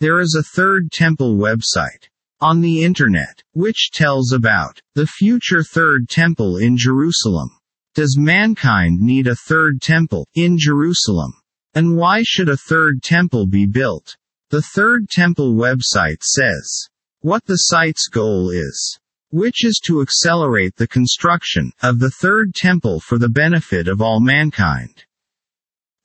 There is a third temple website on the internet, which tells about the future third temple in Jerusalem. Does mankind need a third temple in Jerusalem? And why should a third temple be built? The third temple website says what the site's goal is, which is to accelerate the construction of the third temple for the benefit of all mankind.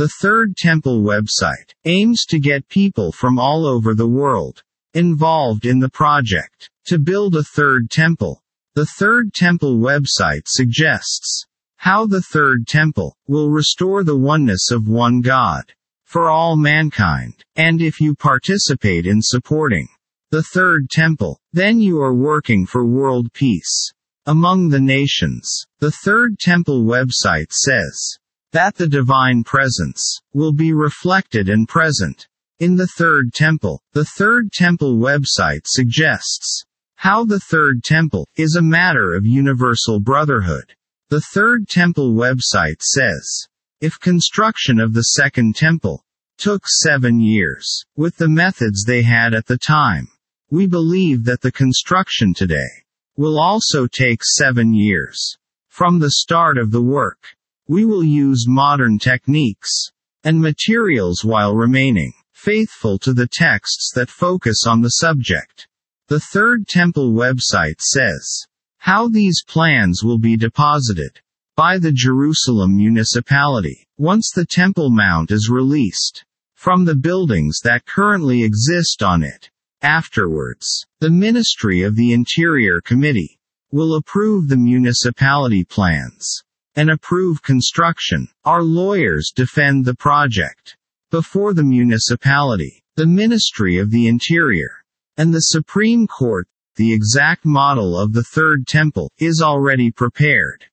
The Third Temple website aims to get people from all over the world involved in the project to build a third temple. The Third Temple website suggests how the Third Temple will restore the oneness of one God for all mankind, and if you participate in supporting the Third Temple, then you are working for world peace among the nations. The Third Temple website says that the divine presence will be reflected and present in the Third Temple, the Third Temple website suggests how the Third Temple is a matter of universal brotherhood. The Third Temple website says, if construction of the Second Temple took seven years, with the methods they had at the time, we believe that the construction today will also take seven years. From the start of the work, we will use modern techniques and materials while remaining faithful to the texts that focus on the subject. The Third Temple website says how these plans will be deposited by the Jerusalem municipality once the Temple Mount is released from the buildings that currently exist on it. Afterwards, the Ministry of the Interior Committee will approve the municipality plans and approve construction. Our lawyers defend the project before the municipality, the Ministry of the Interior, and the Supreme Court, the exact model of the Third Temple is already prepared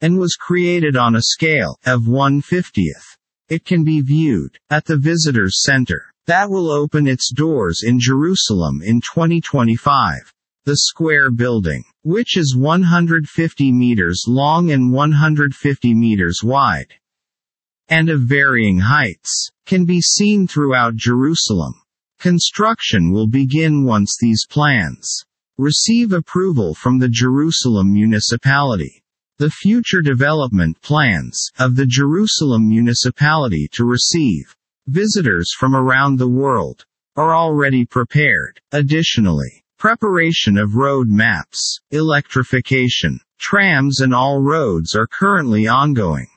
and was created on a scale of 150th. It can be viewed at the Visitors Center that will open its doors in Jerusalem in 2025. The square building, which is 150 meters long and 150 meters wide, and of varying heights, can be seen throughout Jerusalem. Construction will begin once these plans receive approval from the Jerusalem municipality. The future development plans of the Jerusalem municipality to receive visitors from around the world are already prepared. Additionally, preparation of road maps, electrification, trams and all roads are currently ongoing.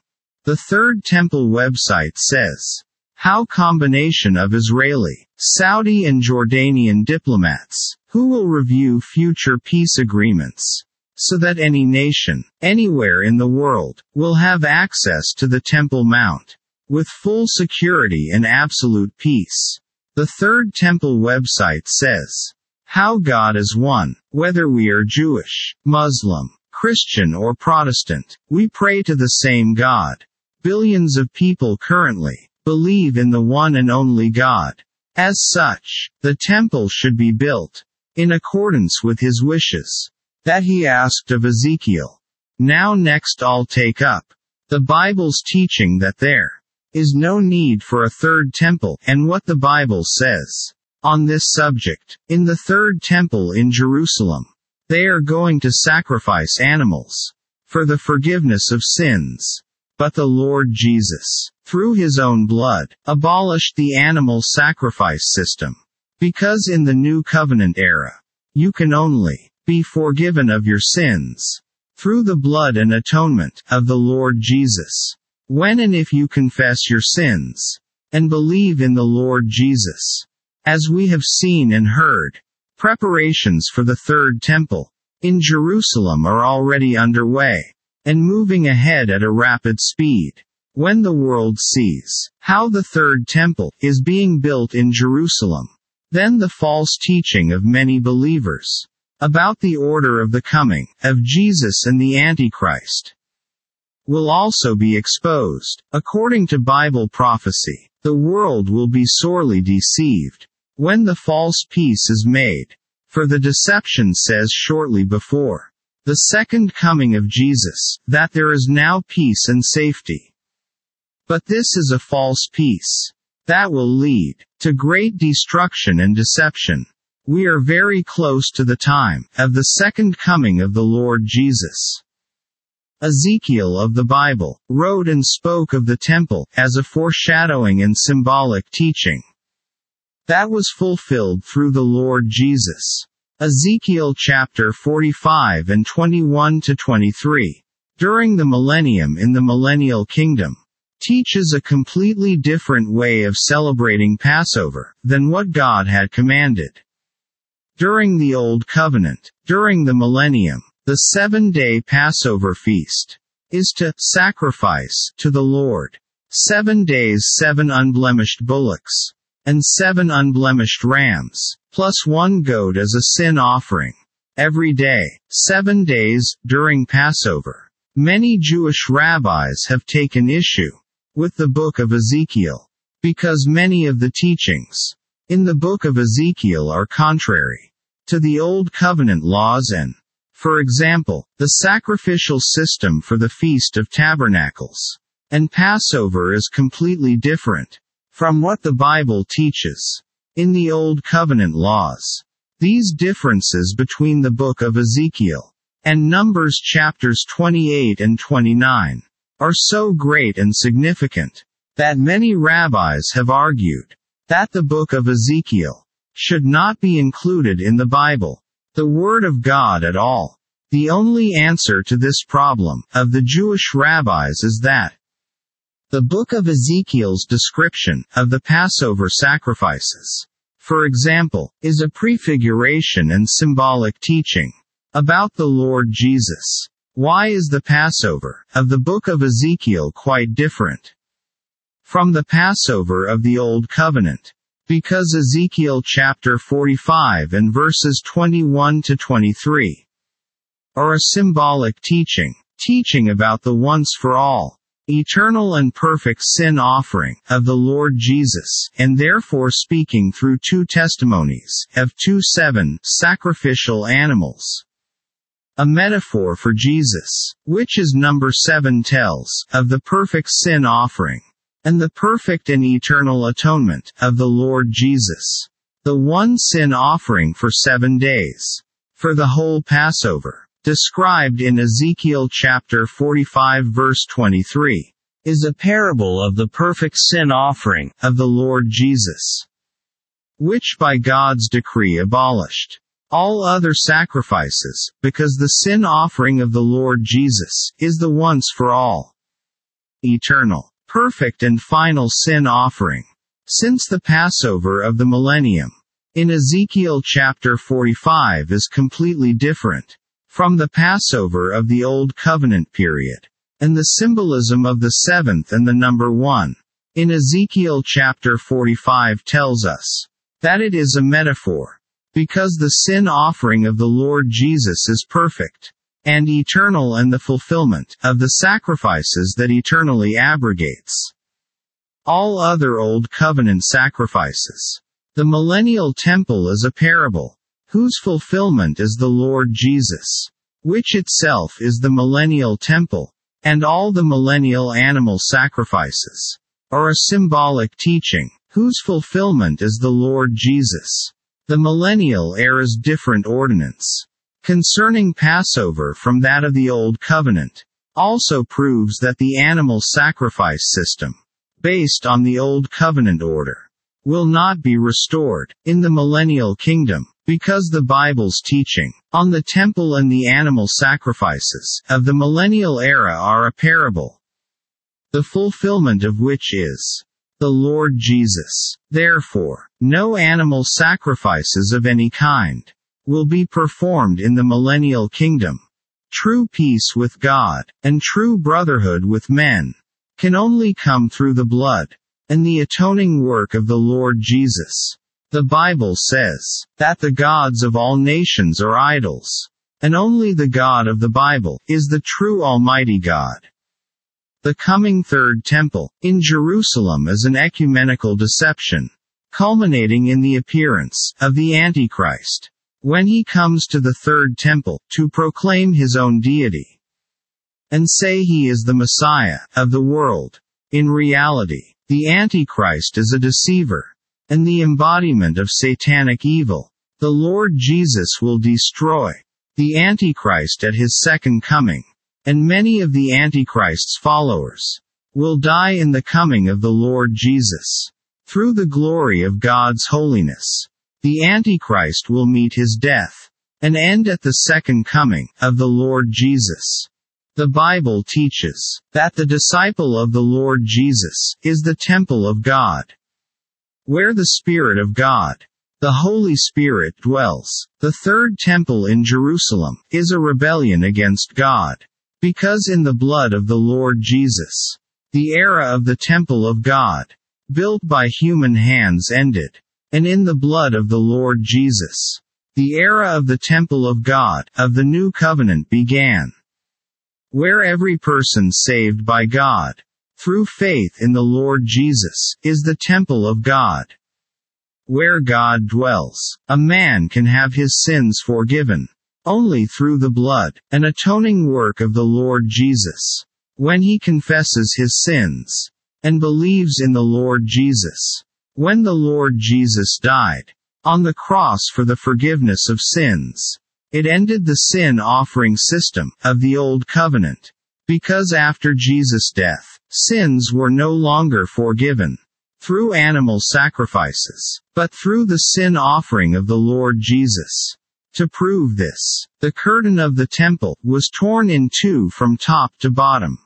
The Third Temple website says, how combination of Israeli, Saudi and Jordanian diplomats, who will review future peace agreements, so that any nation, anywhere in the world, will have access to the Temple Mount, with full security and absolute peace. The Third Temple website says, how God is one, whether we are Jewish, Muslim, Christian or Protestant, we pray to the same God. Billions of people currently believe in the one and only God. As such, the temple should be built in accordance with his wishes that he asked of Ezekiel. Now next I'll take up the Bible's teaching that there is no need for a third temple and what the Bible says on this subject. In the third temple in Jerusalem, they are going to sacrifice animals for the forgiveness of sins. But the Lord Jesus, through his own blood, abolished the animal sacrifice system. Because in the New Covenant era, you can only be forgiven of your sins through the blood and atonement of the Lord Jesus. When and if you confess your sins and believe in the Lord Jesus. As we have seen and heard, preparations for the Third Temple in Jerusalem are already underway and moving ahead at a rapid speed. When the world sees how the third temple is being built in Jerusalem, then the false teaching of many believers about the order of the coming of Jesus and the Antichrist will also be exposed. According to Bible prophecy, the world will be sorely deceived when the false peace is made. For the deception says shortly before the second coming of Jesus, that there is now peace and safety. But this is a false peace. that will lead to great destruction and deception. We are very close to the time of the second coming of the Lord Jesus. Ezekiel of the Bible wrote and spoke of the temple as a foreshadowing and symbolic teaching. That was fulfilled through the Lord Jesus. Ezekiel chapter 45 and 21 to 23. During the millennium in the millennial kingdom, teaches a completely different way of celebrating Passover than what God had commanded. During the Old Covenant, during the millennium, the seven-day Passover feast is to sacrifice to the Lord seven days seven unblemished bullocks and seven unblemished rams, plus one goat as a sin offering. Every day, seven days, during Passover. Many Jewish rabbis have taken issue with the book of Ezekiel because many of the teachings in the book of Ezekiel are contrary to the Old Covenant laws and, for example, the sacrificial system for the Feast of Tabernacles and Passover is completely different from what the Bible teaches in the Old Covenant laws. These differences between the book of Ezekiel and Numbers chapters 28 and 29 are so great and significant that many rabbis have argued that the book of Ezekiel should not be included in the Bible, the Word of God at all. The only answer to this problem of the Jewish rabbis is that the book of Ezekiel's description of the Passover sacrifices, for example, is a prefiguration and symbolic teaching about the Lord Jesus. Why is the Passover of the book of Ezekiel quite different from the Passover of the Old Covenant? Because Ezekiel chapter 45 and verses 21 to 23 are a symbolic teaching, teaching about the once for all, eternal and perfect sin offering of the Lord Jesus, and therefore speaking through two testimonies of two seven sacrificial animals. A metaphor for Jesus, which is number seven tells of the perfect sin offering and the perfect and eternal atonement of the Lord Jesus. The one sin offering for seven days. For the whole Passover, described in Ezekiel chapter 45 verse 23, is a parable of the perfect sin offering of the Lord Jesus, which by God's decree abolished all other sacrifices, because the sin offering of the Lord Jesus is the once for all eternal perfect and final sin offering. Since the Passover of the millennium in Ezekiel chapter 45 is completely different from the Passover of the Old Covenant period, and the symbolism of the seventh and the number one in Ezekiel chapter 45 tells us that it is a metaphor, because the sin offering of the Lord Jesus is perfect and eternal and the fulfillment of the sacrifices that eternally abrogates all other Old Covenant sacrifices. The millennial temple is a parable, whose fulfillment is the Lord Jesus, which itself is the millennial temple, and all the millennial animal sacrifices are a symbolic teaching, whose fulfillment is the Lord Jesus. The millennial era's different ordinance concerning Passover from that of the Old Covenant, also proves that the animal sacrifice system, based on the Old Covenant order, will not be restored in the millennial kingdom, because the Bible's teaching on the temple and the animal sacrifices of the millennial era are a parable, the fulfillment of which is the Lord Jesus. Therefore, no animal sacrifices of any kind will be performed in the millennial kingdom. True peace with God, and true brotherhood with men, can only come through the blood, and the atoning work of the Lord Jesus. The Bible says, that the gods of all nations are idols, and only the God of the Bible, is the true Almighty God. The coming Third Temple, in Jerusalem is an ecumenical deception, culminating in the appearance, of the Antichrist when he comes to the third temple, to proclaim his own deity, and say he is the Messiah of the world. In reality, The Antichrist is a deceiver and the embodiment of satanic evil. The Lord Jesus will destroy the Antichrist at his second coming, and many of the Antichrist's followers will die in the coming of the Lord Jesus. Through the glory of God's holiness, the Antichrist will meet his death and end at the second coming of the Lord Jesus. The Bible teaches that the disciple of the Lord Jesus is the temple of God. Where the Spirit of God, the Holy Spirit dwells, the third temple in Jerusalem, is a rebellion against God. Because in the blood of the Lord Jesus, the era of the temple of God, built by human hands ended, and in the blood of the Lord Jesus, the era of the temple of God, of the new covenant began where every person saved by God, through faith in the Lord Jesus, is the temple of God. Where God dwells, a man can have his sins forgiven. Only through the blood, an atoning work of the Lord Jesus. When he confesses his sins, and believes in the Lord Jesus. When the Lord Jesus died, on the cross for the forgiveness of sins, it ended the sin offering system of the Old Covenant. Because after Jesus' death, sins were no longer forgiven through animal sacrifices, but through the sin offering of the Lord Jesus. To prove this, the curtain of the temple was torn in two from top to bottom.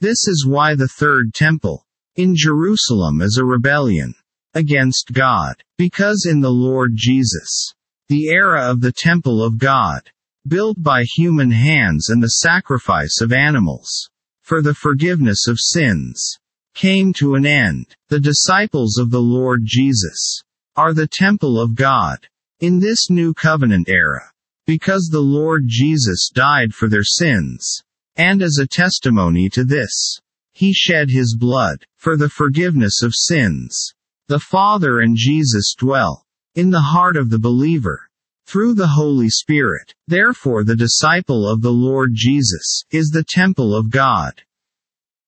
This is why the third temple in Jerusalem is a rebellion against God, because in the Lord Jesus, the era of the temple of God, built by human hands and the sacrifice of animals, for the forgiveness of sins, came to an end. The disciples of the Lord Jesus are the temple of God in this new covenant era, because the Lord Jesus died for their sins, and as a testimony to this, he shed his blood for the forgiveness of sins. The Father and Jesus dwell in the heart of the believer, through the Holy Spirit. Therefore the disciple of the Lord Jesus, is the temple of God.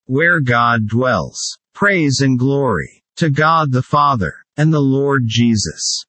Where God dwells. Praise and glory, to God the Father, and the Lord Jesus.